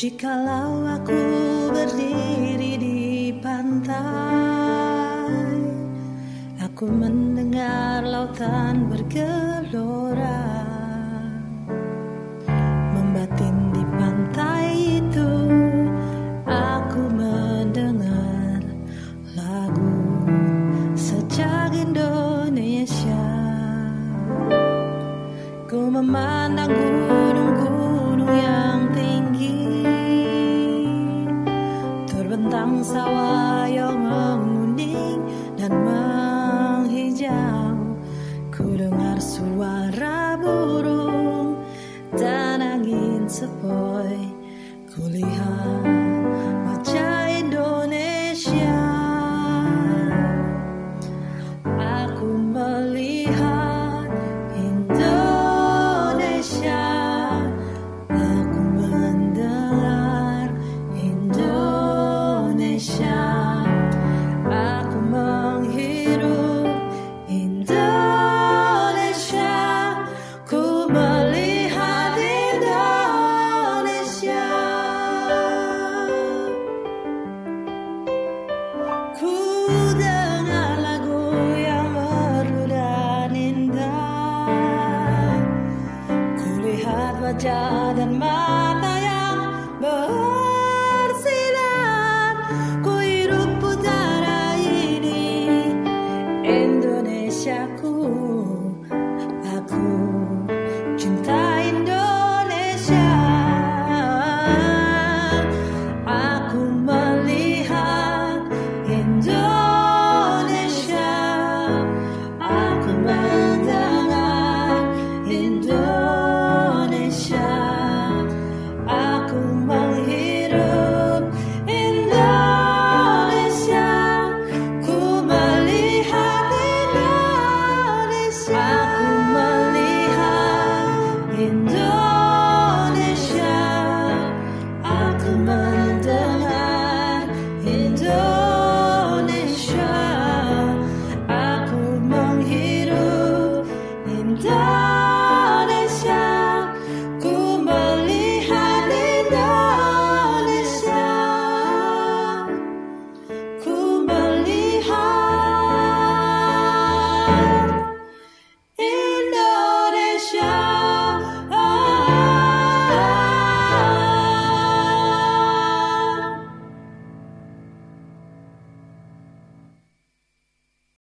Jikalau aku berdiri di pantai Aku mendengar lautan bergelora. Membatin di pantai itu Aku mendengar lagu sejak Indonesia. Ku memandang gunung-gunung yang tinggi Terbentang sawah yang menguning dan menghijau. Ku dengar suara burung dan angin sepoi. Ku lihat melihat Indonesia. Ku dengar lagu yang merdu indah. Ku lihat wajah dan mata